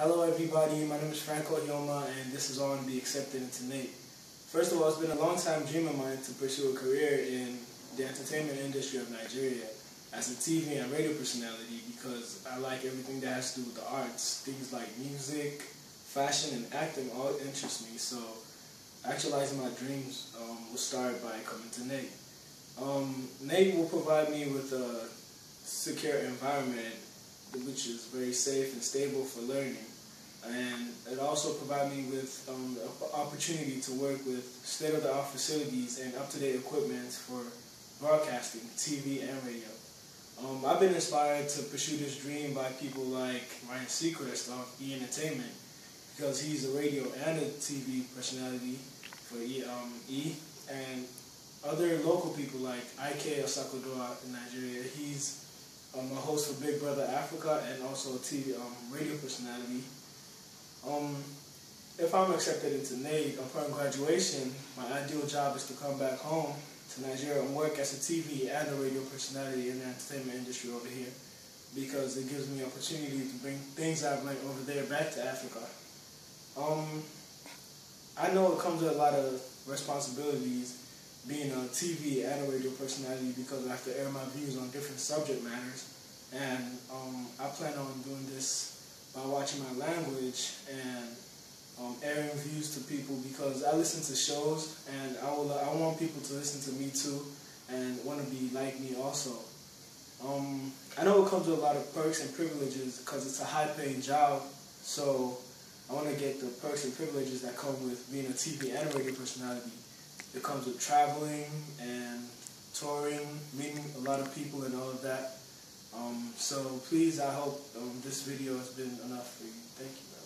Hello everybody, my name is Frank Ohioma and this is on the Accepted into NAIT. First of all, it's been a long time dream of mine to pursue a career in the entertainment industry of Nigeria as a TV and radio personality because I like everything that has to do with the arts. Things like music, fashion, and acting all interest me. So actualizing my dreams um, will start by coming to NAIT. Um, NAIT will provide me with a secure environment which is very safe and stable for learning. And it also provided me with um, the opportunity to work with state-of-the-art facilities and up-to-date equipment for broadcasting, TV and radio. Um, I've been inspired to pursue this dream by people like Ryan Seacrest of E Entertainment because he's a radio and a TV personality for E, um, e and other local people like IK Osakioduwa in Nigeria. He's I'm a host for Big Brother Africa and also a TV um, radio personality. Um, if I'm accepted into NAIT upon graduation, my ideal job is to come back home to Nigeria and work as a TV and a radio personality in the entertainment industry over here because it gives me opportunity to bring things I've learned over there back to Africa. Um, I know it comes with a lot of responsibilities being a TV and a radio personality because I have to air my views on different subject matters. And um, I plan on doing this by watching my language and um, airing views to people because I listen to shows and I will I want people to listen to me too and want to be like me also. Um, I know it comes with a lot of perks and privileges because it's a high paying job so I want to get the perks and privileges that come with being a TV and radio personality. It comes with traveling and touring, meeting a lot of people and all of that. Um, so please, I hope um, this video has been enough for you. Thank you.